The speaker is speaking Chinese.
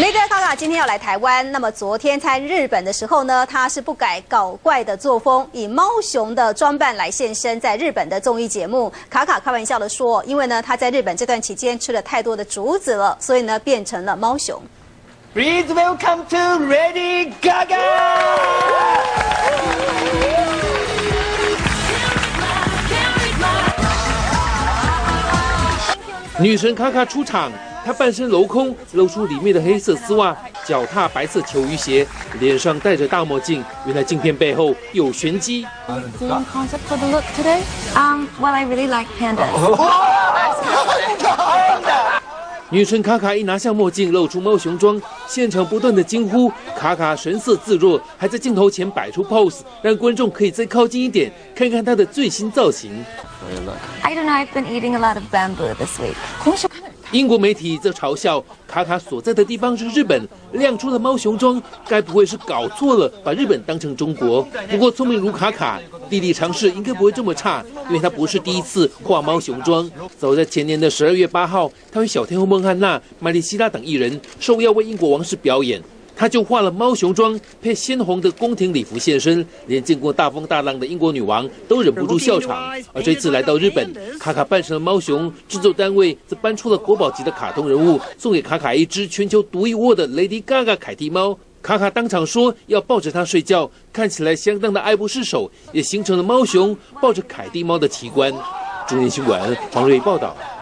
雷德卡卡今天要来台湾，那么昨天参日本的时候呢，他是不改搞怪的作风，以猫熊的装扮来现身，在日本的综艺节目。卡卡开玩笑的说，因为呢他在日本这段期间吃了太多的竹子了，所以呢变成了猫熊。Please welcome to Lady Gaga。女神卡卡出场。她半身镂空露出里面的黑色丝袜脚踏白色球衣鞋脸上戴着大墨镜。原来镜片背后有玄机。女神卡卡一拿下墨镜露出猫熊装现场不断的惊呼。卡卡神色自若还在镜头前摆出 pose 让观众可以再靠近一点看看她的最新造型。I don't know i've been eating a lot of bamboo this week. 英国媒体则嘲笑卡卡所在的地方是日本，亮出了猫熊装，该不会是搞错了，把日本当成中国？不过聪明如卡卡，弟弟尝试应该不会这么差，因为他不是第一次画猫熊装。早在前年的十二月八号，他与小天后孟汉娜、麦莉希拉等艺人受邀为英国王室表演。他就化了猫熊妆，配鲜红的宫廷礼服现身，连见过大风大浪的英国女王都忍不住笑场。而这次来到日本，卡卡扮成了猫熊，制作单位则搬出了国宝级的卡通人物，送给卡卡一只全球独一无二的 Lady Gaga 凯蒂猫。卡卡当场说要抱着它睡觉，看起来相当的爱不释手，也形成了猫熊抱着凯蒂猫的奇观。中央新闻黄瑞报道。